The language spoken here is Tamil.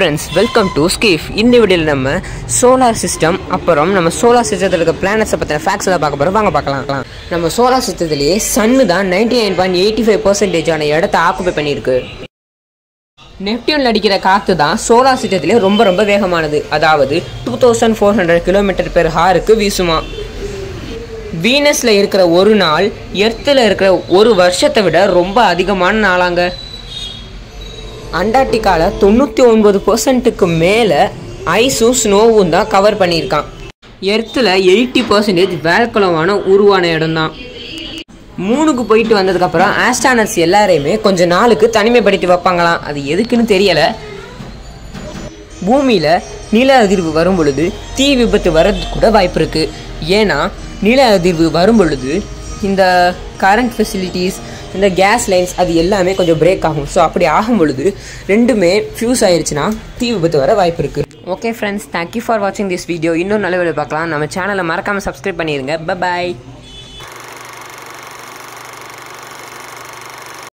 ஃப்ரெண்ட்ஸ் வெல்கம் டு ஸ்கீஃப் இந்த வீடியோவில் நம்ம சோலார் சிஸ்டம் அப்புறம் நம்ம சோலார் சிஸ்டத்தில் இருக்க பிளானட்ஸை பற்றின ஃபேக்ஸ் எல்லாம் பார்க்க போகிறோம் வாங்க பார்க்கலாம் நம்ம சோலார் சிஸ்டத்துலேயே சன்னு தான் ninety nine point eighty five பர்சன்டேஜான இடத்த ஆக்குபை பண்ணியிருக்கு. நெப்டியூனில் அடிக்கிற காற்று தான் சோலார் சிஸ்டத்திலே ரொம்ப ரொம்ப வேகமானது. அதாவது two thousand four hundred kilometre per ஹாருக்கு வீசுமா. வீனஸில் இருக்கிற ஒரு நாள் எர்த்தில் இருக்கிற ஒரு வருஷத்தை விட ரொம்ப அதிகமான நாளாங்க. அண்டார்டிகாவில் தொண்ணூற்றி ஒன்பது பர்சன்ட்டுக்கு மேலே ஐஸும் ஸ்னோவும் தான் கவர் பண்ணியிருக்கான். எர்த்தில் எயிட்டி பர்சன்டேஜ் வேல்குலமான உருவான இடம் தான் மூணுக்கு போயிட்டு வந்ததுக்கப்புறம் ஆஸ்ட்ரானட்ஸ் எல்லாரையுமே கொஞ்சம் நாளுக்கு தனிமைப்படுத்தி வைப்பாங்களாம். அது எதுக்குன்னு தெரியலை. பூமியில் நில அதிர்வு வரும் பொழுது தீ விபத்து வர்றது கூட வாய்ப்பு இருக்குது ஏன்னா நில அதிர்வு வரும் பொழுது இந்த கரண்ட் ஃபெசிலிட்டிஸ் இந்த கேஸ் லைன்ஸ் அது எல்லாமே கொஞ்சம் பிரேக் ஆகும். ஸோ அப்படி ஆகும் பொழுது ரெண்டுமே ஃபியூஸ் ஆயிடுச்சுன்னா தீ விபத்து வர வாய்ப்பு இருக்குது okay friends thank you for வாட்சிங் திஸ் வீடியோ இன்னும் நல்ல வீடியோ பார்க்கலாம். நம்ம சேனலை மறக்காமல் சப்ஸ்கிரைப் பண்ணிடுங்க பை